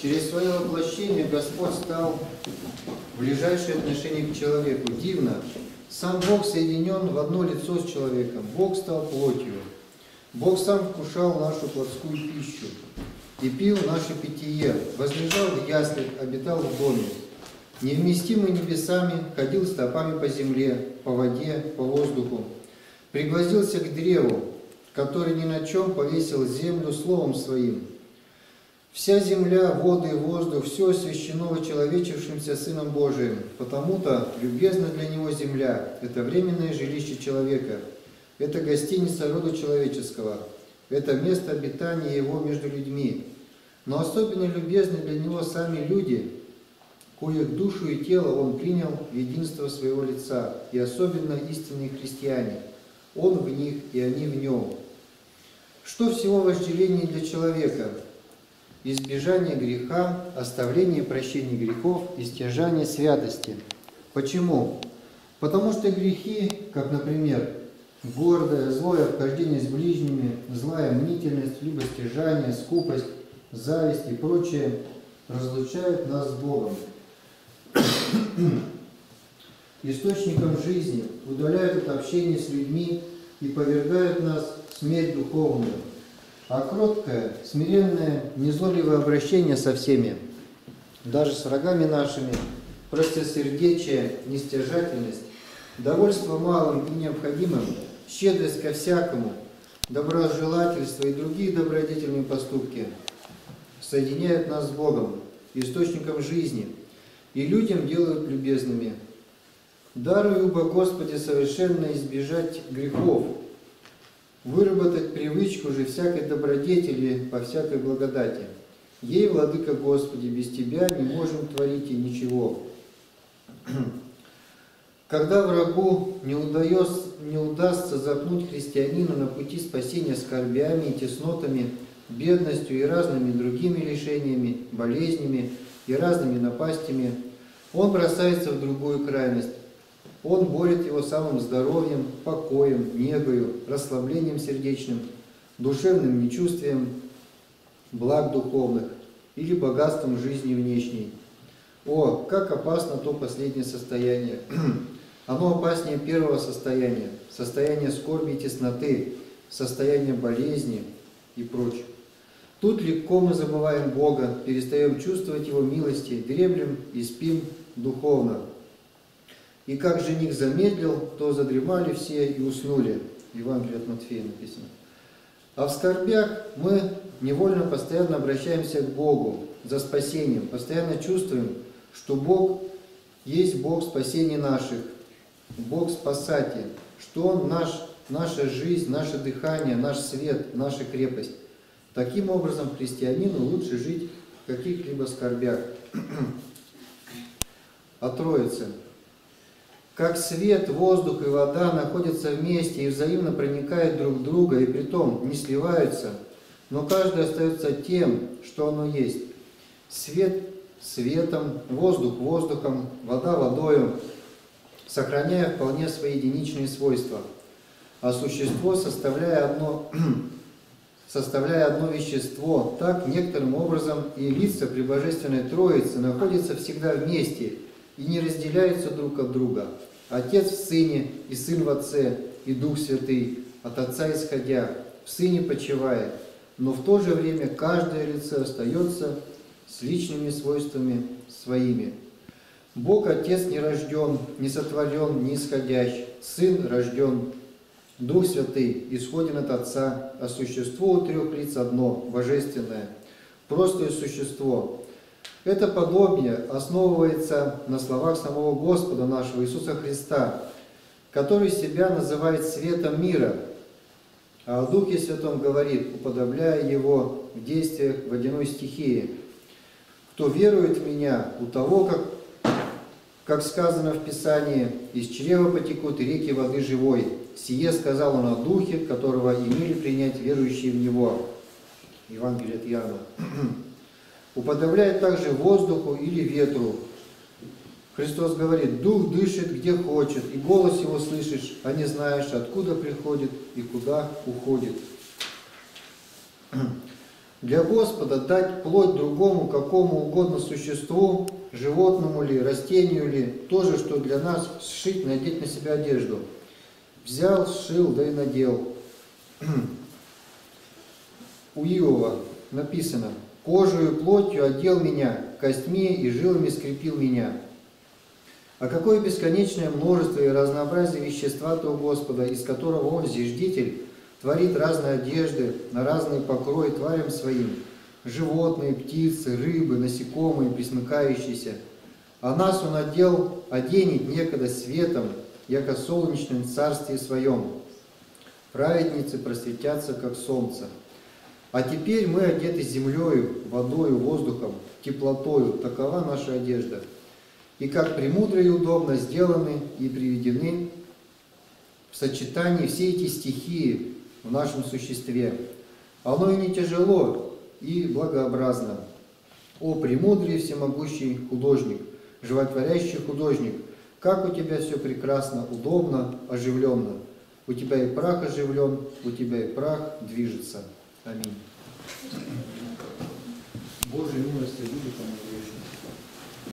Через свое воплощение Господь стал в ближайшее отношение к человеку. Дивно. Сам Бог соединен в одно лицо с человеком. Бог стал плотью. Бог сам вкушал нашу плотскую пищу и пил наше питье, возлежал в яслях, обитал в доме. Невместимый небесами, ходил стопами по земле, по воде, по воздуху. Пригласился к древу, который ни на чем повесил землю словом своим. Вся земля, воды и воздух, все освящено вочеловечившимся Сыном Божиим, потому-то любезна для Него земля, это временное жилище человека, это гостиница рода человеческого, это место обитания Его между людьми. Но особенно любезны для Него сами люди, коих душу и тело Он принял в единство Своего лица, и особенно истинные христиане. Он в них, и они в Нем. Что всего вожделение для человека? Избежание греха, оставление прощения грехов и стяжание святости. Почему? Потому что грехи, как, например, гордое, злое обхождение с ближними, злая мнительность, либо стяжание, скупость, зависть и прочее, разлучают нас с Богом. Источником жизни удаляют от общения с людьми и повергают нас в смерть духовную – а кроткое, смиренное, незлобивое обращение со всеми, даже с врагами нашими, простосердечие, нестяжательность, довольство малым и необходимым, щедрость ко всякому, доброжелательство и другие добродетельные поступки соединяют нас с Богом, источником жизни, и людям делают любезными. Даруй, убо Господи, совершенно избежать грехов, выработать привычку же всякой добродетели по всякой благодати. Ей, Владыка Господи, без Тебя не можем творить и ничего. Когда врагу не, удается, не удастся запнуть христианина на пути спасения скорбями и теснотами, бедностью и разными другими лишениями, болезнями и разными напастями, он бросается в другую крайность, он борет его самым здоровьем, покоем, негою, расслаблением сердечным, душевным нечувствием благ духовных или богатством жизни внешней. О, как опасно то последнее состояние! Оно опаснее первого состояния, состояния скорби и тесноты, состояния болезни и прочее. Тут легко мы забываем Бога, перестаем чувствовать Его милости, дреблем и спим духовно. И как жених замедлил, то задремали все и уснули. Евангелие от Матфея написано. А в скорбях мы невольно постоянно обращаемся к Богу за спасением, постоянно чувствуем, что Бог есть Бог спасения наших, Бог спасатель, что Он наш, наша жизнь, наше дыхание, наш свет, наша крепость. Таким образом, христианину лучше жить в каких-либо скорбях. О Троице. Как свет, воздух и вода находятся вместе и взаимно проникают друг в друга, и притом не сливаются, но каждый остается тем, что оно есть. Свет светом, воздух воздухом, вода водою, сохраняя вполне свои единичные свойства. А существо, составляя одно, составляя одно вещество, так некоторым образом и лица при Божественной Троице находятся всегда вместе и не разделяются друг от друга. Отец в Сыне, и Сын в Отце, и Дух Святый, от Отца исходя, в Сыне почивает, но в то же время каждое лицо остается с личными свойствами своими. Бог Отец не рожден, не сотворен, не исходящ, Сын рожден, Дух Святый исходен от Отца, а существо у трех лиц одно, божественное, простое существо, это подобие основывается на словах самого Господа нашего Иисуса Христа, который себя называет светом мира, а о Духе Святом говорит, уподобляя его в действиях водяной стихии. Кто верует в Меня, у того, как, как сказано в Писании, из чрева потекут реки воды живой. Сие сказал он о Духе, которого имели принять верующие в Него. Евангелие от Иоанна уподобляет также воздуху или ветру. Христос говорит, дух дышит где хочет, и голос его слышишь, а не знаешь, откуда приходит и куда уходит. Для Господа дать плоть другому, какому угодно существу, животному ли, растению ли, то же, что для нас сшить, надеть на себя одежду. Взял, сшил, да и надел. У Иова написано, кожею плотью одел меня, костьми и жилами скрепил меня. А какое бесконечное множество и разнообразие вещества-то у Господа, из которого Он, зиждитель, творит разные одежды на разные покрои тварям своим, животные, птицы, рыбы, насекомые, присмыкающиеся. А нас Он одел, оденет некогда светом, яко солнечным царстве своем. Праведницы просветятся, как солнце. А теперь мы одеты землею, водою, воздухом, теплотою. Такова наша одежда. И как премудро и удобно сделаны и приведены в сочетании все эти стихии в нашем существе. Оно и не тяжело, и благообразно. О, премудрый всемогущий художник, животворящий художник, как у тебя все прекрасно, удобно, оживленно. У тебя и прах оживлен, у тебя и прах движется. Аминь. Божьей милостью люди помогают.